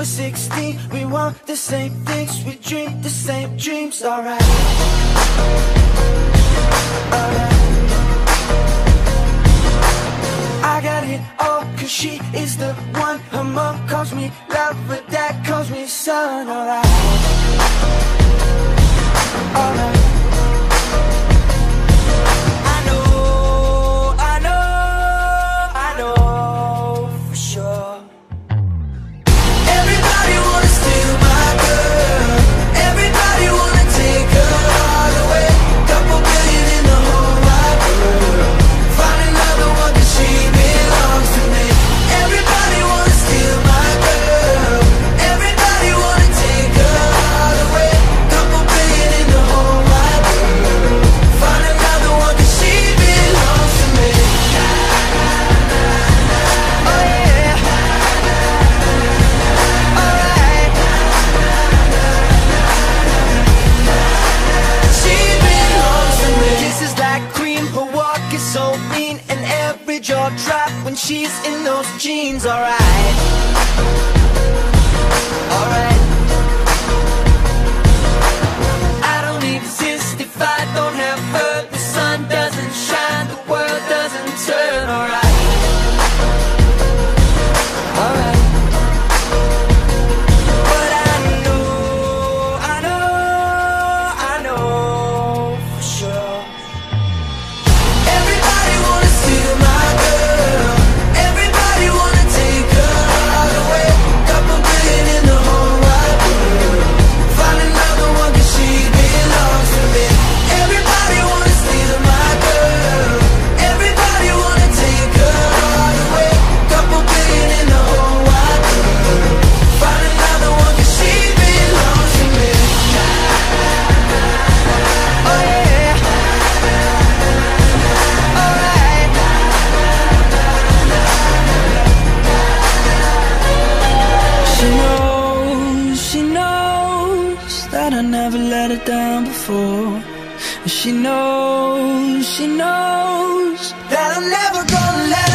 we're 16 We want the same things, we dream the same dreams Alright. Alright I got it all cause she is the one Her mom calls me love, but dad calls me son Alright. she's in those jeans, alright. Alright. I don't exist if I don't have her. The sun doesn't shine, the world doesn't turn, alright. it down before. And she knows, she knows That I'm never gonna let